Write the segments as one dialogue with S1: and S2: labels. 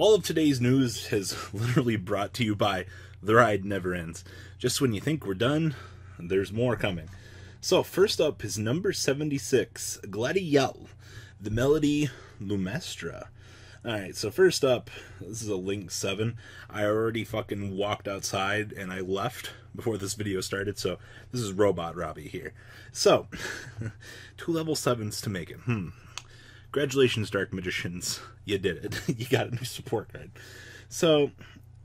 S1: All of today's news has literally brought to you by The Ride Never Ends. Just when you think we're done, there's more coming. So, first up is number 76, Gladiel, the Melody Lumestra. Alright, so first up, this is a Link 7. I already fucking walked outside and I left before this video started, so this is Robot Robbie here. So, two level 7s to make it. Hmm. Congratulations, Dark Magicians. You did it. you got a new support card. So,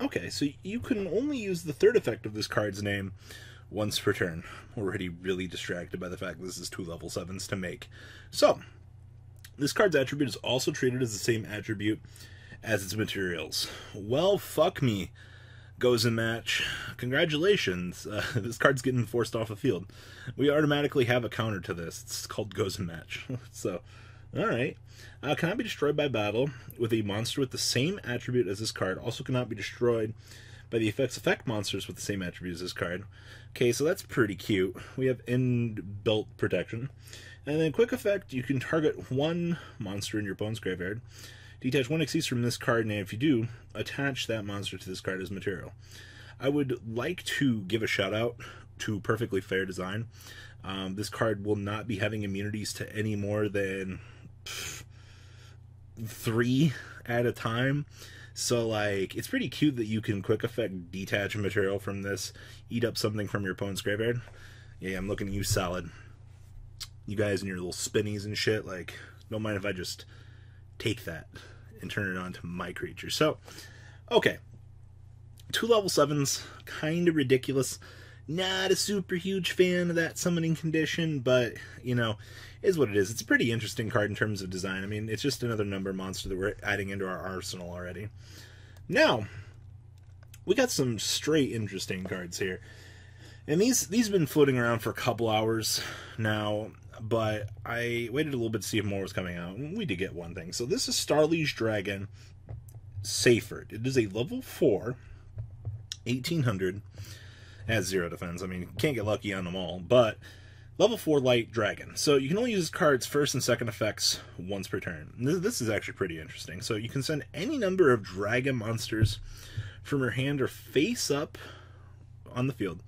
S1: okay, so you can only use the third effect of this card's name once per turn. Already really distracted by the fact this is two level 7s to make. So, this card's attribute is also treated as the same attribute as its materials. Well, fuck me. goes Gozen Match. Congratulations. Uh, this card's getting forced off the field. We automatically have a counter to this. It's called goes Gozen Match. so, alright. Uh, cannot be destroyed by battle with a monster with the same attribute as this card. Also cannot be destroyed by the effects effect monsters with the same attribute as this card. Okay, so that's pretty cute. We have inbuilt protection. And then quick effect, you can target one monster in your opponent's graveyard. Detach one Xyz from this card, and if you do, attach that monster to this card as material. I would like to give a shout out to Perfectly Fair Design. Um, this card will not be having immunities to any more than three at a time. So, like, it's pretty cute that you can quick effect detach material from this, eat up something from your opponent's graveyard. Yeah, I'm looking at you solid you guys and your little spinnies and shit, like, don't mind if I just take that and turn it on to my creature. So, okay. Two level sevens, kind of ridiculous. Not a super huge fan of that summoning condition, but, you know, is what it is. It's a pretty interesting card in terms of design. I mean, it's just another number monster that we're adding into our arsenal already. Now, we got some straight interesting cards here. And these these have been floating around for a couple hours now but I waited a little bit to see if more was coming out, and we did get one thing. So this is Starliege Dragon Seyfert. It is a level 4, 1800, has zero defense. I mean, can't get lucky on them all, but level 4 light dragon. So you can only use cards first and second effects once per turn. This is actually pretty interesting. So you can send any number of dragon monsters from your hand or face up on the field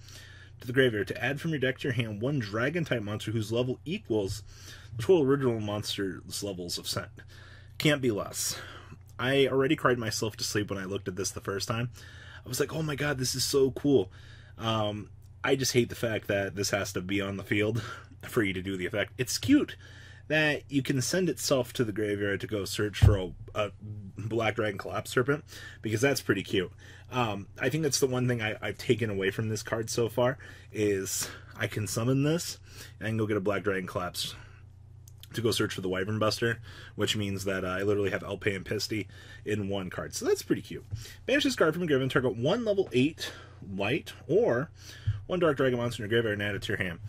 S1: to the graveyard to add from your deck to your hand one dragon type monster whose level equals the total original monster's levels of sent. Can't be less. I already cried myself to sleep when I looked at this the first time. I was like, oh my god, this is so cool. Um, I just hate the fact that this has to be on the field for you to do the effect. It's cute that you can send itself to the graveyard to go search for a, a black dragon Collapserpent because that's pretty cute. Um, I think that's the one thing I, have taken away from this card so far is I can summon this and go get a black dragon collapse to go search for the Wyverburster, which means that uh, I literally have Elpe and Pisty in one card. So that's pretty cute. Banish this card from your graveyard, target one level 8 light or one Dark Dragon monster in your graveyard and add it to your hand.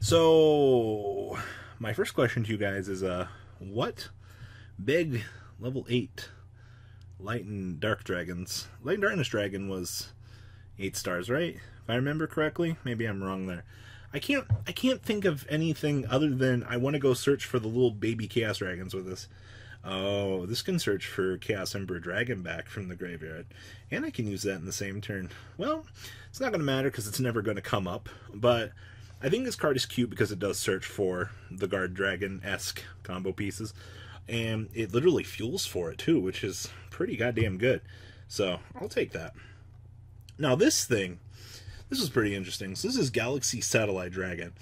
S1: So, my first question to you guys is, uh, what big level 8 Light and Dark Dragons. Light and Darkness Dragon was eight stars, right? If I remember correctly. Maybe I'm wrong there. I can't I can't think of anything other than I want to go search for the little baby Chaos Dragons with this. Oh, this can search for Chaos Emperor Dragon back from the graveyard. And I can use that in the same turn. Well, it's not going to matter because it's never going to come up. But I think this card is cute because it does search for the Guard Dragon-esque combo pieces. And it literally fuels for it too, which is pretty goddamn good. So I'll take that. Now this thing, this is pretty interesting. So this is Galaxy Satellite Dragon.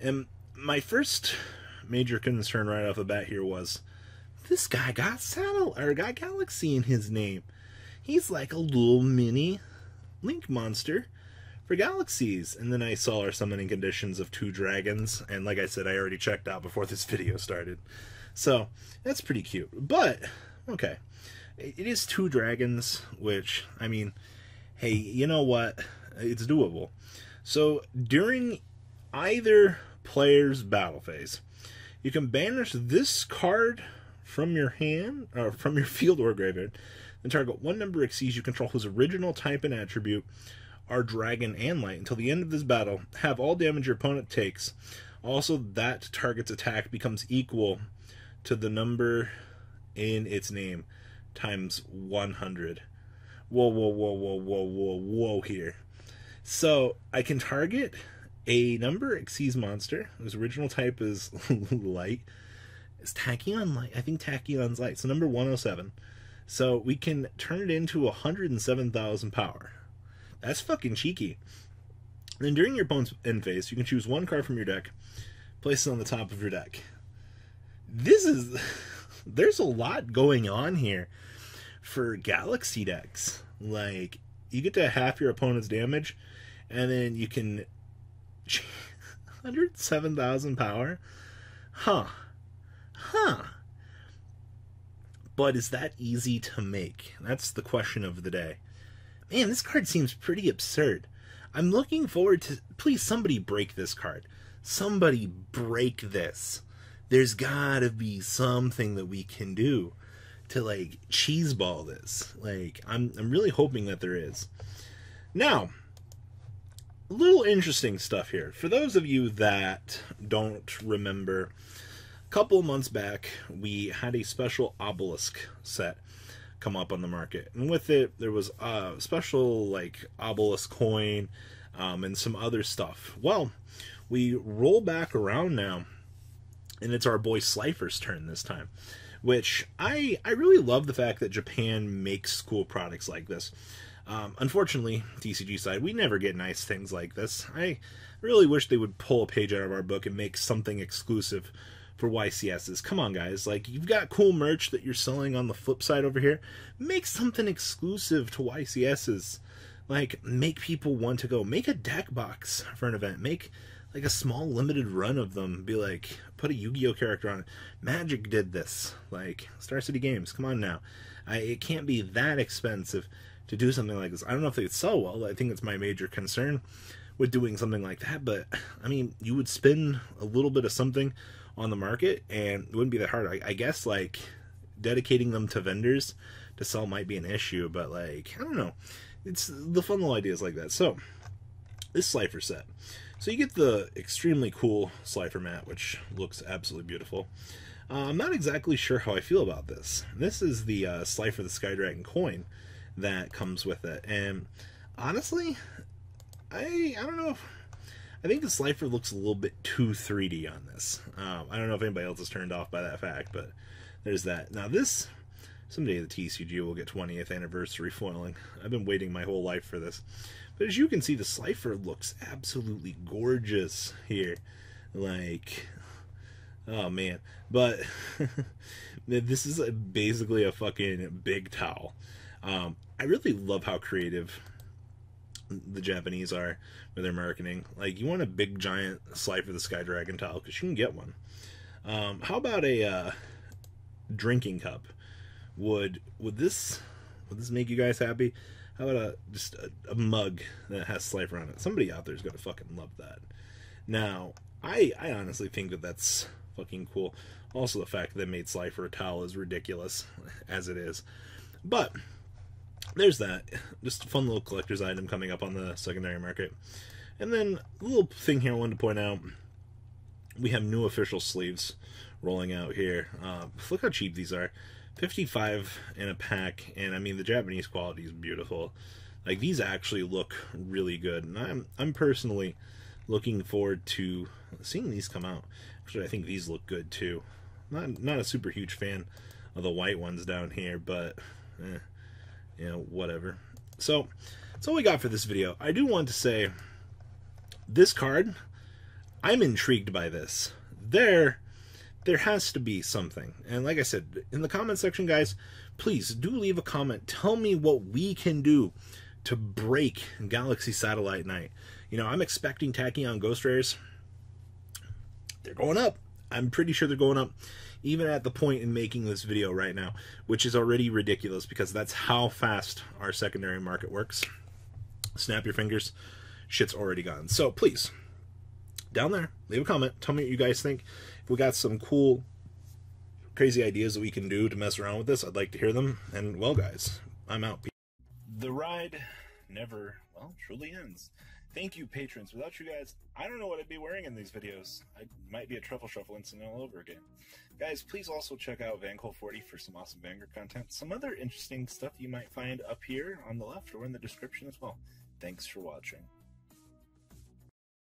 S1: And my first major concern right off the bat here was this guy got satellite or got galaxy in his name. He's like a little mini link monster for galaxies. And then I saw our summoning conditions of two dragons, and like I said, I already checked out before this video started. So that's pretty cute. But okay it is two dragons, which, I mean, hey, you know what? It's doable. So during either player's battle phase, you can banish this card from your hand, or from your field or graveyard, and target one number Xyz you control whose original type and attribute are dragon and light until the end of this battle. Have all damage your opponent takes. Also, that target's attack becomes equal to the number in its name. times 100. Whoa, whoa, whoa, whoa, whoa, whoa, whoa here. So I can target a number Xyz monster, whose original type is light. Is Tachyon light? I think Tachyon's light. So number 107. So we can turn it into 107,000 power. That's fucking cheeky. Then during your opponent's end phase, you can choose one card from your deck, place it on the top of your deck. This is there's a lot going on here for Galaxy decks. Like you get to half your opponent's damage, and then you can 107,000 power. Huh. Huh. But is that easy to make? That's the question of the day. Man, this card seems pretty absurd. I'm looking forward to. Please, somebody break this card. Somebody break this. There's gotta be something that we can do to like cheeseball this. Like, I'm I'm really hoping that there is. Now, little interesting stuff here. For those of you that don't remember, a couple months back we had a special obelisk set come up on the market. And with it, there was a special like obelisk coin um, and some other stuff. Well, we roll back around now, and it's our boy Slifer's turn this time. Which I I really love the fact that Japan makes cool products like this. Um, unfortunately, TCG side, we never get nice things like this. I really wish they would pull a page out of our book and make something exclusive for YCSs. Come on, guys. Like, you've got cool merch that you're selling on the flip side over here. Make something exclusive to YCSs. Like, make people want to go. Make a deck box for an event. Make, like, a small limited run of them. Be like, put a Yu Gi Oh character on it. Magic did this. Like, Star City Games, come on now. I, it can't be that expensive to do something like this. I don't know if they'd sell well. I think it's my major concern with doing something like that. But, I mean, you would spend a little bit of something on the market, and it wouldn't be that hard. I, I guess like dedicating them to vendors to sell might be an issue, but like I don't know, it's the fun little ideas like that. So this Slifer set. So you get the extremely cool Slifer mat, which looks absolutely beautiful. Uh, I'm not exactly sure how I feel about this. This is the uh, Slifer the Sky Dragon coin that comes with it, and honestly, I I don't know if I think the Slifer looks a little bit too 3D on this. Um, I don't know if anybody else is turned off by that fact, but there's that. Now this, someday the TCG will get 20th anniversary foiling. I've been waiting my whole life for this. But as you can see, the Slifer looks absolutely gorgeous here. Like, oh man. But this is a, basically a fucking big towel. Um, I really love how creative the Japanese are with their marketing. Like, you want a big giant Slifer the Sky Dragon towel because you can get one. Um, how about a uh, drinking cup? Would would this would this make you guys happy? How about a just a, a mug that has Slifer on it? Somebody out there is gonna fucking love that. Now, I I honestly think that that's fucking cool. Also, the fact that they made Slifer a towel is ridiculous as it is. But there's that. Just a fun little collector's item coming up on the secondary market. And then a little thing here I wanted to point out. We have new official sleeves rolling out here. Uh, look how cheap these are. 55 in a pack, and I mean the Japanese quality is beautiful. Like these actually look really good, and I'm I'm personally looking forward to seeing these come out. Actually, I think these look good too. Not not a super huge fan of the white ones down here, but eh, you know, whatever. So, that's all we got for this video. I do want to say, this card, I'm intrigued by this. There, there has to be something. And like I said, in the comment section, guys, please do leave a comment. Tell me what we can do to break Galaxy Satellite Night. You know, I'm expecting Tachyon Ghost Rares. They're going up. I'm pretty sure they're going up even at the point in making this video right now, which is already ridiculous because that's how fast our secondary market works. Snap your fingers, shit's already gone. So please, down there, leave a comment. Tell me what you guys think. If we got some cool, crazy ideas that we can do to mess around with this, I'd like to hear them. And well, guys, I'm out. The ride never, well, truly ends. Thank you, patrons. Without you guys, I don't know what I'd be wearing in these videos. I might be a truffle shuffle incident all over again. Guys, please also check out VanCole40 for some awesome Vanguard content. Some other interesting stuff you might find up here on the left or in the description as well. Thanks for watching.